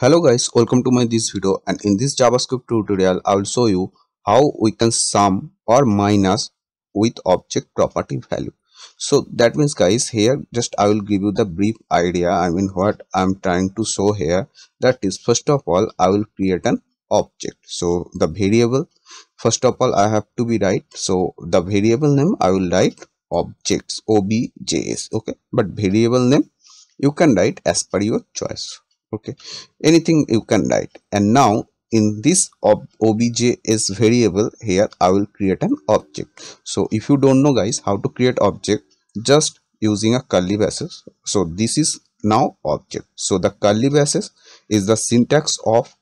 hello guys welcome to my this video and in this javascript tutorial i will show you how we can sum or minus with object property value. So that means guys here just i will give you the brief idea i mean what i'm trying to show here. That is first of all i will create an object. So the variable first of all i have to be right so the variable name i will write objects objs okay? But variable name you can write as per your choice okay. Anything you can write. And now in this ob obj is variable here i will create an object. So if you don't know guys how to create object just using a curly braces so this is now object. So the curly braces is the syntax of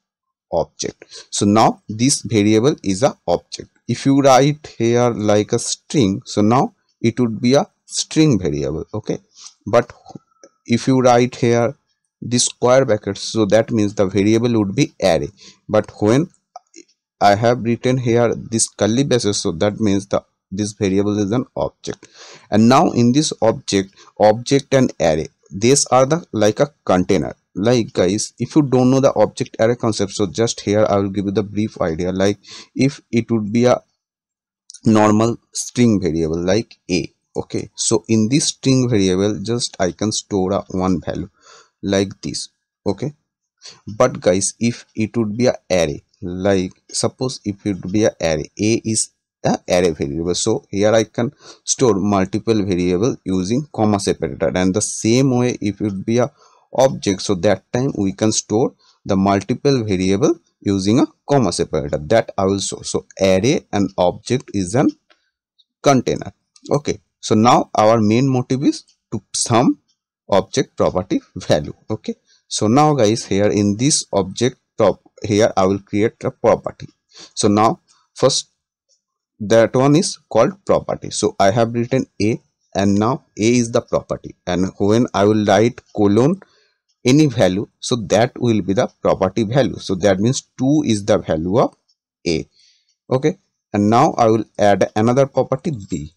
object. So now this variable is a object. If you write here like a string so now it would be a string variable. Okay. But if you write here this square brackets. So that means the variable would be array. But when i have written here this curly braces so that means the this variable is an object. And now in this object object and array these are the like a container. Like guys if you don't know the object array concept so just here i will give you the brief idea. Like if it would be a normal string variable like a okay? So in this string variable just i can store a one value like this okay? But guys if it would be a array like suppose if it would be a array a is a array variable. So here i can store multiple variable using comma separator and the same way if it would be a object so that time we can store the multiple variable using a comma separator that i will show so array and object is an container okay? So now our main motive is to sum object property value okay? So now guys here in this object prop here i will create a property. So now first that one is called property. So i have written a and now a is the property. And when i will write colon any value so that will be the property value. So that means 2 is the value of a okay? And now i will add another property b.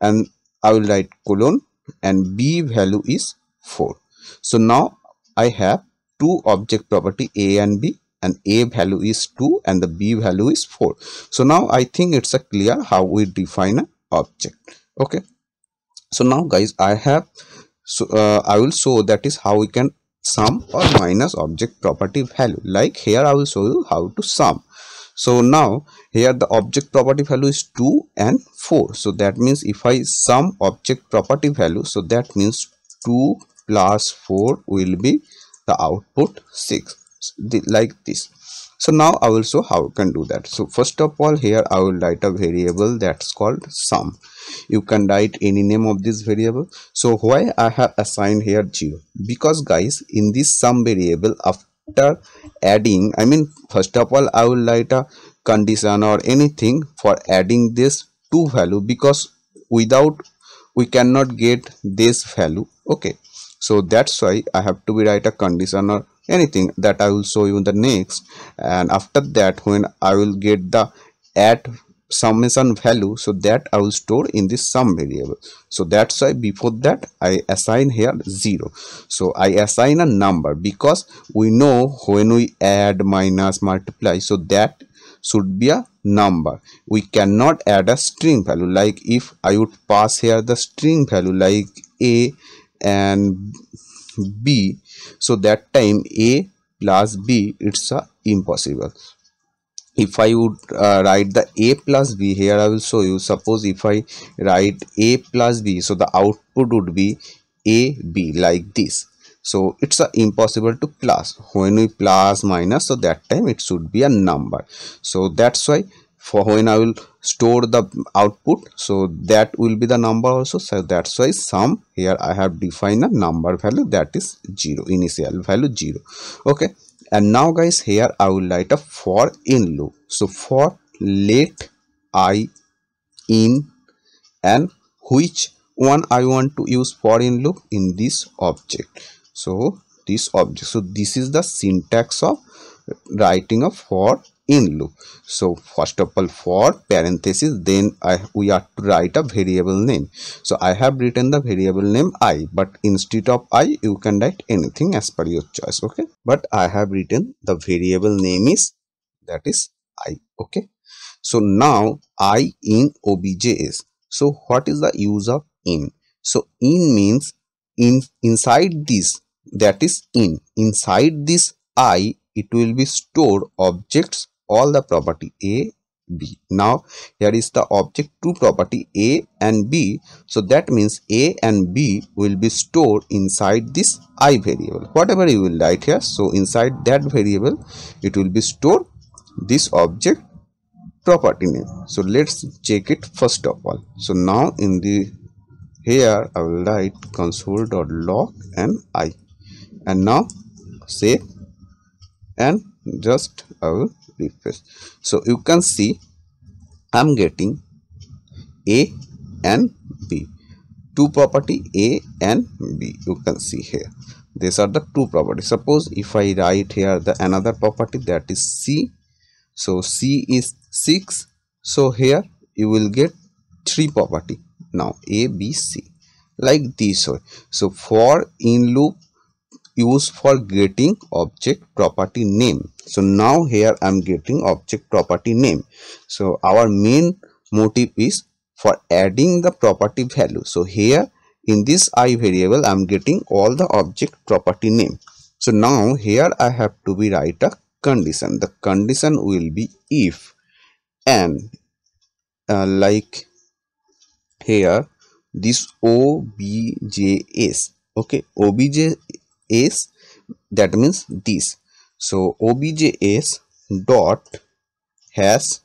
And i will write colon and b value is 4 so now i have two object property a and b and a value is 2 and the b value is 4 so now i think it's a clear how we define an object. Okay. So now guys i have so uh, i will show that is how we can sum or minus object property value. Like here i will show you how to sum. So now here the object property value is 2 and 4 so that means if i sum object property value so that means 2 plus 4 will be the output 6 like this. So now i will show how you can do that. So first of all here i will write a variable that's called sum. You can write any name of this variable. So why i have assigned here 0 because guys in this sum variable after adding i mean first of all i will write a condition or anything for adding this two value because without we cannot get this value. Okay so that's why i have to write a condition or anything that i will show you in the next. And after that when i will get the add summation value so that i will store in this sum variable. So that's why before that i assign here zero. So i assign a number because we know when we add minus multiply so that should be a number. We cannot add a string value. Like if i would pass here the string value like a and b. So that time a plus b it's impossible. If i would uh, write the a plus b here i will show you. Suppose if i write a plus b so the output would be a b like this. So it's a impossible to plus. When we plus minus so that time it should be a number. So that's why for when I will store the output so that will be the number also. So that's why sum here I have defined a number value that is 0 initial value 0 okay and now guys here I will write a for in loop. So for let i in and which one I want to use for in loop in this object. So this object so this is the syntax of writing a for in loop. So first of all for parenthesis then I we are to write a variable name. So I have written the variable name i but instead of i you can write anything as per your choice okay? But I have written the variable name is that is i okay? So now i in obj is so what is the use of in? So in means in inside this that is in. Inside this i it will be stored objects all the property a b. Now here is the object two property a and b. So that means a and b will be stored inside this i variable. Whatever you will write here so inside that variable it will be stored this object property name. So let's check it first of all. So now in the here i will write console.log and i. And now save and just i will refresh. So you can see i'm getting a and b. Two property a and b you can see here. These are the two properties. Suppose if i write here the another property that is c. So c is 6 so here you will get three property. Now a b c. Like this way. So for in loop use for getting object property name. So now here i'm getting object property name. So our main motive is for adding the property value. So here in this i variable i'm getting all the object property name. So now here i have to be write a condition. The condition will be if and uh, like here this objs okay objs that means this. So objs dot has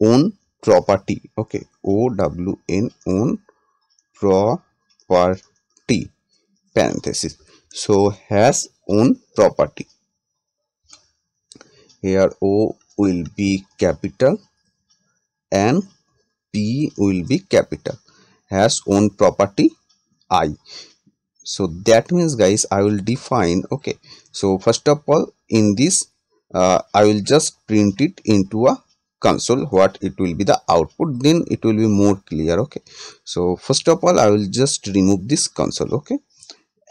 own property. Okay o w n own property. Parenthesis. So has own property. Here o will be capital and p will be capital. Has own property i so that means guys i will define okay. So first of all in this uh, i will just print it into a console what it will be the output then it will be more clear okay. So first of all i will just remove this console okay.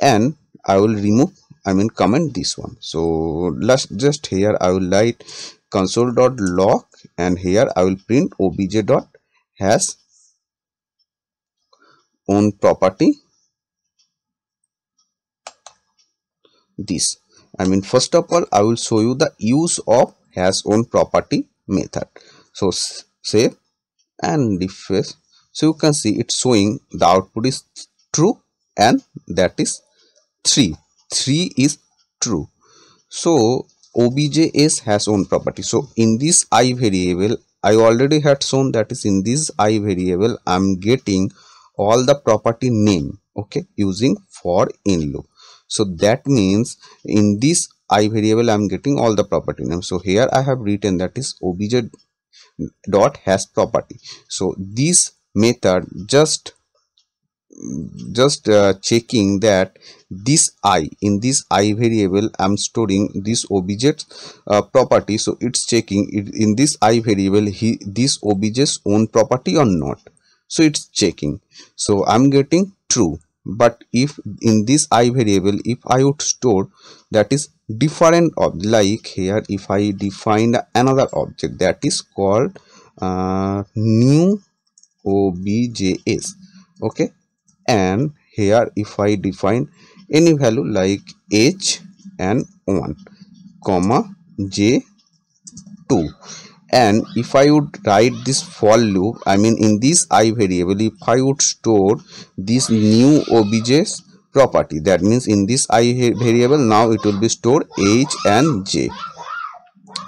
And i will remove i mean comment this one. So let's just here i will write console dot log and here i will print obj dot has own property this. I mean first of all i will show you the use of has own property method. So save and refresh. So you can see it's showing the output is true and that is 3 3 is true. So obj is has own property. So in this i variable i already had shown that is in this i variable i'm getting all the property name okay using for in loop so that means in this i variable i'm getting all the property name. So here i have written that is obj dot has property. So this method just just uh, checking that this i in this i variable i'm storing this object uh, property. So it's checking it in this i variable he this object's own property or not. So it's checking. So i'm getting true but if in this i variable if i would store that is different of like here if i define another object that is called uh, new objs okay? And here if i define any value like h and 1 comma j 2 and if i would write this for loop i mean in this i variable if i would store this new obj's property that means in this i variable now it will be stored h and j.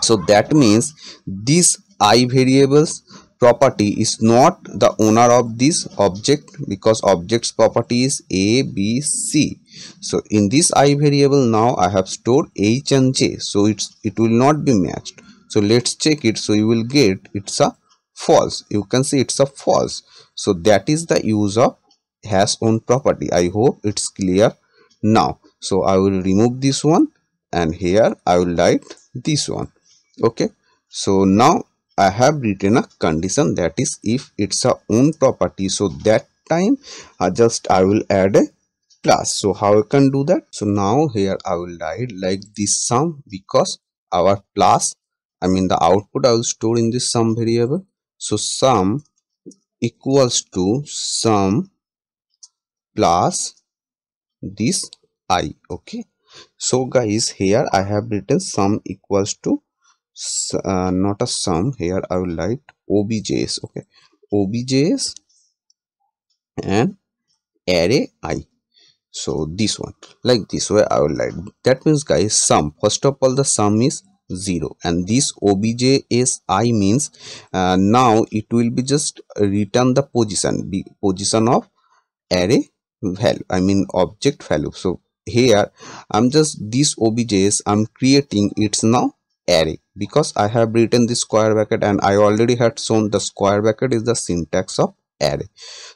So that means this i variables property is not the owner of this object because object's property is a b c. So in this i variable now i have stored h and j. So it's it will not be matched so let's check it. So you will get it's a false. You can see it's a false. So that is the use of has own property. I hope it's clear now. So i will remove this one and here i will write this one. Okay. So now I have written a condition that is if it's a own property. So that time I just I will add a plus. So how I can do that? So now here I will write like this sum because our plus I mean the output I will store in this sum variable. So sum equals to sum plus this i okay? So guys here I have written sum equals to uh, not a sum. Here I will write objs okay? Objs and array i. So this one like this way I will write. That means guys sum. First of all the sum is 0 and this obj is i means uh, now it will be just return the position the position of array value i mean object value. So here i'm just these objs i'm creating it's now array. Because I have written the square bracket and I already had shown the square bracket is the syntax of array.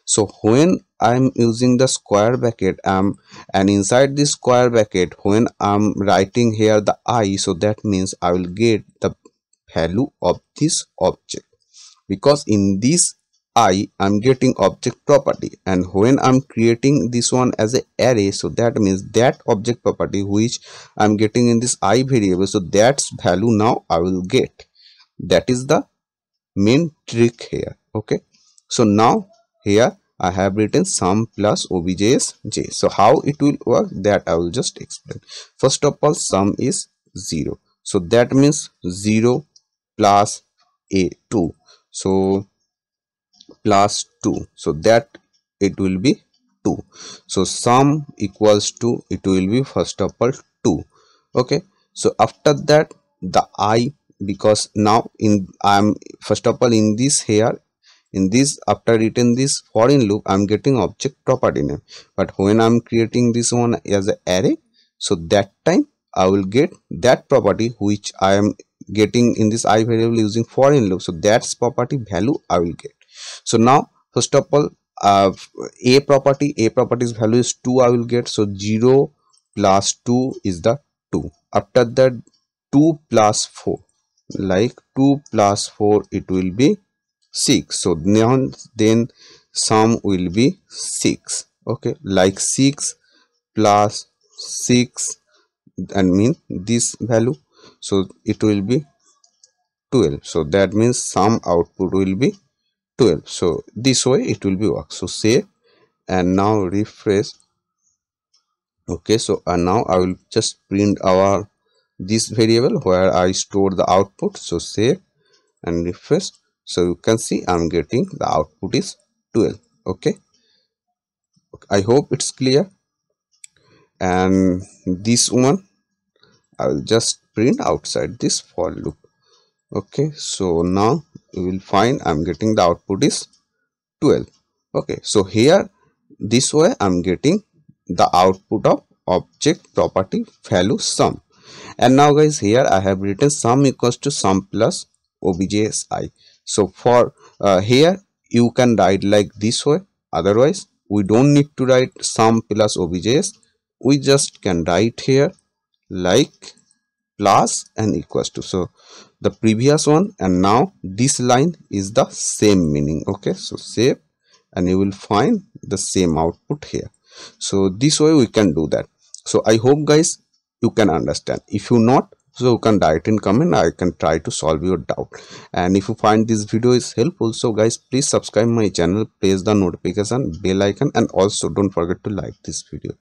So when I'm using the square bracket um, and inside this square bracket when I'm writing here the i so that means I will get the value of this object. Because in this i am getting object property. And when i'm creating this one as a array so that means that object property which i'm getting in this i variable so that's value now i will get. That is the main trick here okay so now here i have written sum plus objs j. So how it will work that i will just explain. First of all sum is 0 so that means 0 plus a 2 so plus 2 so that it will be 2 so sum equals to it will be first of all 2 okay? So after that the i because now in i am first of all in this here in this after written this for in loop i'm getting object property name. But when i'm creating this one as an array so that time i will get that property which i am getting in this i variable using for in loop. So that's property value i will get. So now first of all uh, a property a property's value is 2 i will get. So 0 plus 2 is the 2 after that 2 plus 4 like 2 plus 4 it will be 6 so now then sum will be 6 okay like 6 plus 6 and mean this value. So it will be 12 so that means sum output will be 12 so this way it will be work. So save and now refresh. Okay so and now i will just print our this variable where i store the output. So save and refresh so you can see i'm getting the output is 12 okay? I hope it's clear. And this one i will just print outside this for loop okay? So now you will find i'm getting the output is 12 okay? So here this way i'm getting the output of object property value sum. And now guys here i have written sum equals to sum plus objs i so for uh, here you can write like this way. Otherwise we don't need to write sum plus objs we just can write here like plus and equals to. So the previous one and now this line is the same meaning. Okay so save and you will find the same output here. So this way we can do that. So i hope guys you can understand. If you not so you can write in comment. I can try to solve your doubt. And if you find this video is helpful so guys please subscribe my channel. Press the notification bell icon. And also don't forget to like this video